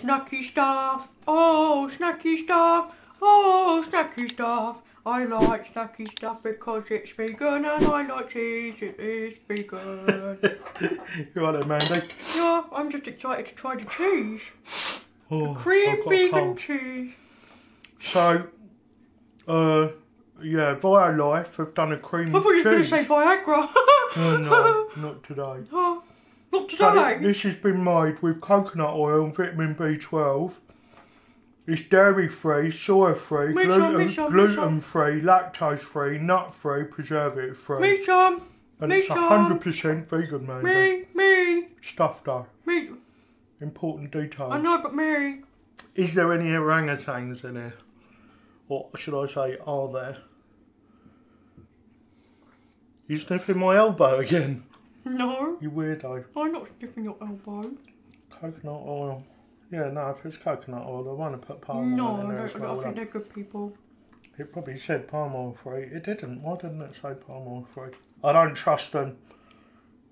Snacky stuff. Oh, snacky stuff. Oh, snacky stuff. I like snacky stuff because it's vegan and I like cheese. It is vegan. You right there, Mandy? yeah, I'm just excited to try the cheese. Oh, Cream I've got a vegan cheese. So, uh, yeah, Life have done a cream I thought you were going to say Viagra. Oh, no, not today. So this has been made with coconut oil and vitamin B12. It's dairy free, soy free, Me gluten, me some, me gluten free, lactose free, nut free, preservative free. me some. and me it's some. 100% vegan, maybe. Me, me, Stuff though. me. Important details. I know, but me. Is there any orangutans in here? Or should I say, are there? You sniffing my elbow again? No, You weirdo. I'm not sniffing your elbow. Coconut oil. Yeah, no, if it's coconut oil, I want to put palm no, oil I in there as I well. don't think they're good people. It probably said palm oil free. It didn't. Why didn't it say palm oil free? I don't trust them.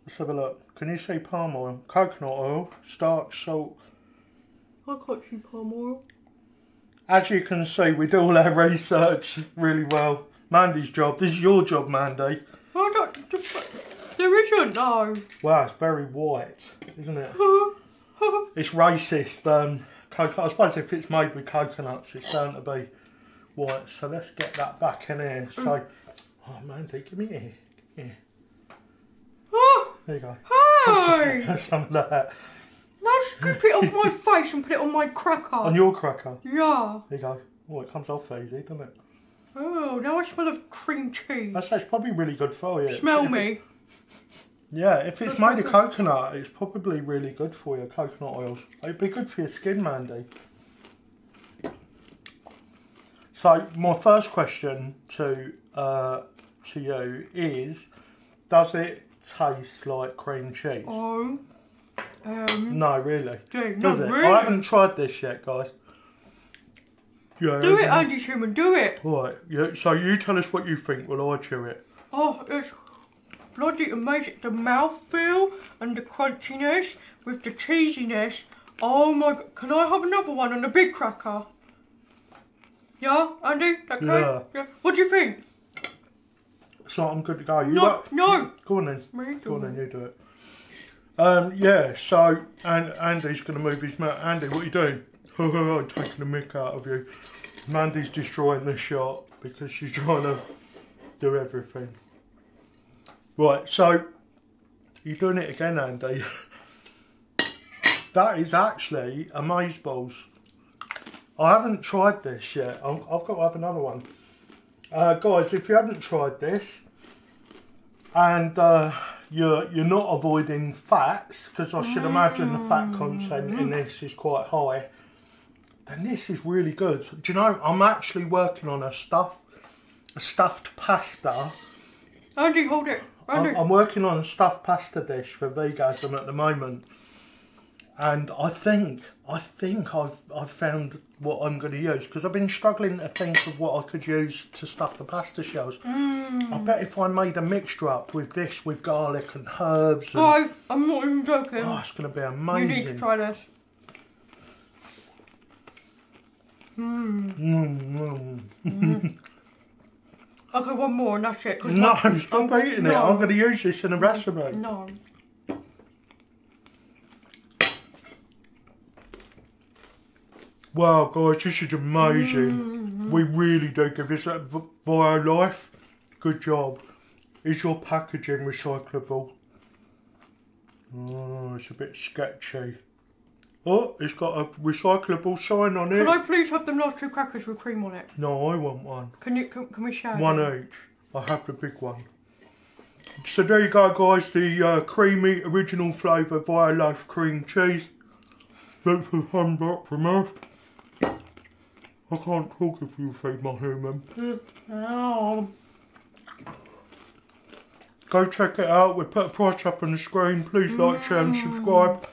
Let's have a look. Can you see palm oil? Coconut oil, starch, salt. I can't see palm oil. As you can see, we do all our research really well. Mandy's job. This is your job, Mandy. I. There isn't, no. Wow, it's very white, isn't it? It's racist. Um, coconut. I suppose if it's made with coconuts, it's bound to be white. So let's get that back in here. So, oh man, give me here. Give me here. oh, There you go. hey! Have some of that now scoop it off my face and put it on my cracker. on your cracker. yeah. There you go. Oh, it comes off easy, doesn't it? Oh, now I smell of cream cheese. That's it's probably really good for you. Smell If it- me. Yeah, if it's made of coconut, it's probably really good for you. Coconut oils. It'd be good for your skin, Mandy. So my first question to uh, to you is, does it taste like cream cheese? Oh. Um. No, really. do- Does it? really. I haven't tried this yet, guys. Yeah. Do it. Andy Schumann, do it. Right. Yeah. So you tell us what you think. Will I chew it? Oh, it's bloody amazing. The mouthfeel and the crunchiness with the cheesiness. Oh my god. Can I have another one on a big cracker? Yeah, Andy? Okay? Yeah. What do you think? So I'm good to go. You No, got- no. Go on then. Me Go on then, you do it. Um, yeah, so and Andy's going to move his mouth. Andy, what are you doing? I'm taking the mick out of you. Mandy's destroying the shot because she's trying to do everything. Right, so you're doing it again, Andy. that is actually amazeballs. I haven't tried this yet. I've I've got to have another one. Uh, guys, if you haven't tried this, and uh, you're you're not avoiding fats because I should imagine the fat content in this is quite high. Then this is really good. Do you know? I'm actually working on a stuff a stuffed pasta. Andy, hold it. I'm, I'm working on a stuffed pasta dish for veganism at the moment, and I think I think I've I've found what I'm going to use because I've been struggling to think of what I could use to stuff the pasta shells. I bet if I made a mixture up with this with garlic and herbs, and, I'm not even joking. oh, it's going to be amazing. you need to try this. Mm, mm. Okay, one more and that's it. No, my- stop I'm- eating it. I'm going to use this in a recipe. No. Wow, guys, this is amazing. Mm-hmm. We really do give this a v- Violife. Good job. Is your packaging recyclable? Oh, it's a bit sketchy. Oh, it's got a recyclable sign on it. Can. I please have them last two crackers with cream on it? No, I want one. Can you? Can, can we share? One them? each. I have the big one. So there you go, guys. The uh, creamy original flavour Violife cream cheese. Thanks for the thumbs up from us. I can't talk if you feed my human. Oh. Go check it out. We put a price up on the screen. Please like, share, and subscribe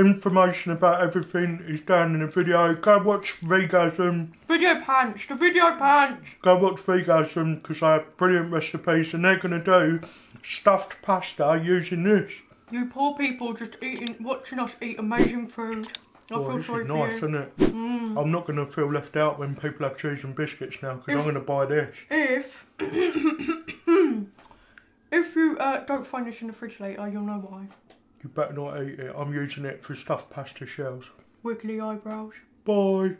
information about everything is down in the video. Go watch Vegasm. Video Punch, the Video Punch. Go watch Vegasm because they have brilliant recipes and they're going to do stuffed pasta using this. You poor people just eating, watching us eat amazing food. I this feel sorry is nice, for you. isn't it? Mm. I'm not going to feel left out when people have cheese and biscuits now because I'm going to buy this. If if you uh, don't find this in the fridge later, you'll know why. You better not eat it. I'm using it for stuffed pasta shells. Wiggly eyebrows. Bye.